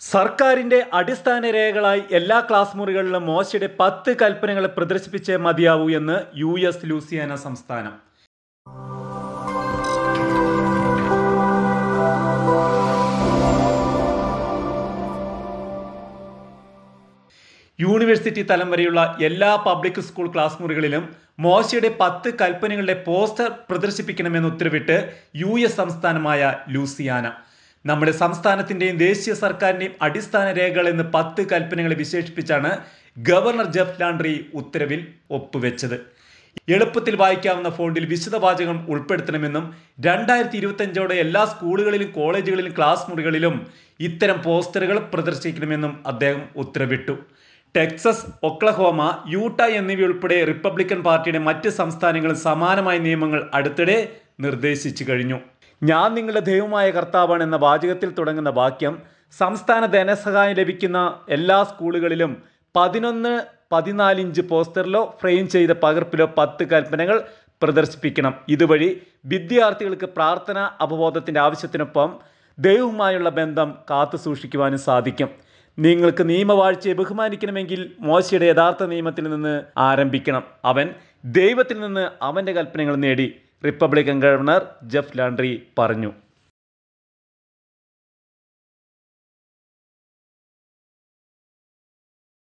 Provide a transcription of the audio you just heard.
സർക്കാരിന്റെ അടിസ്ഥാന രേഖകളായി എല്ലാ ക്ലാസ് മുറികളിലും മോശയുടെ പത്ത് കൽപ്പനകളെ പ്രദർശിപ്പിച്ചേ മതിയാവൂ എന്ന് യു എസ് ലൂസിയാന സംസ്ഥാനം. യൂണിവേഴ്സിറ്റി തലം വരെയുള്ള എല്ലാ പബ്ലിക് സ്കൂൾ ക്ലാസ് മുറികളിലും മോശയുടെ പത്ത് കൽപ്പനകളുടെ പോസ്റ്റർ പ്രദർശിപ്പിക്കണമെന്ന് ഉത്തരവിട്ട് യു സംസ്ഥാനമായ ലൂസിയാന. നമ്മുടെ സംസ്ഥാനത്തിന്റെയും ദേശീയ സർക്കാരിന്റെയും അടിസ്ഥാന രേഖകൾ എന്ന് പത്ത് കൽപ്പനകളെ വിശേഷിപ്പിച്ചാണ് ഗവർണർ ജെഫ് ലാൻഡ്രി ഉത്തരവിൽ ഒപ്പുവെച്ചത്. എളുപ്പത്തിൽ വായിക്കാവുന്ന ഫോണ്ടിൽ വിശദവാചകം ഉൾപ്പെടുത്തണമെന്നും രണ്ടായിരത്തി ഇരുപത്തഞ്ചോടെ എല്ലാ സ്കൂളുകളിലും കോളേജുകളിലും ക്ലാസ് മുറികളിലും ഇത്തരം പോസ്റ്ററുകൾ പ്രദർശിപ്പിക്കണമെന്നും അദ്ദേഹം ഉത്തരവിട്ടു. ടെക്സസ് ഒക്ലഹോമ യൂട്ട എന്നിവയുൾപ്പെടെ റിപ്പബ്ലിക്കൻ പാർട്ടിയുടെ മറ്റ് സംസ്ഥാനങ്ങളിൽ സമാനമായ നിയമങ്ങൾ അടുത്തിടെ നിർദ്ദേശിച്ചു കഴിഞ്ഞു. ഞാൻ നിങ്ങളുടെ ദൈവമായ കർത്താവാണ് എന്ന വാചകത്തിൽ തുടങ്ങുന്ന വാക്യം സംസ്ഥാന ധനസഹായം ലഭിക്കുന്ന എല്ലാ സ്കൂളുകളിലും പതിനൊന്ന് പതിനാലിഞ്ച് പോസ്റ്ററിലോ ഫ്രെയിം ചെയ്ത പകർപ്പിലോ പത്ത് കൽപ്പനകൾ പ്രദർശിപ്പിക്കണം. ഇതുവഴി വിദ്യാർത്ഥികൾക്ക് പ്രാർത്ഥന അവബോധത്തിന്റെ ആവശ്യത്തിനൊപ്പം ദൈവവുമായുള്ള ബന്ധം കാത്തു സൂക്ഷിക്കുവാനും സാധിക്കും. നിങ്ങൾക്ക് നിയമവാഴ്ചയെ ബഹുമാനിക്കണമെങ്കിൽ മോശയുടെ യഥാർത്ഥ നിയമത്തിൽ നിന്ന് ആരംഭിക്കണം. അവൻ ദൈവത്തിൽ നിന്ന് അവന്റെ കൽപ്പനകൾ നേടി. റിപ്പബ്ലിക്കൻ ഗവർണർ ജെഫ് ലാൻഡ്രി പറഞ്ഞു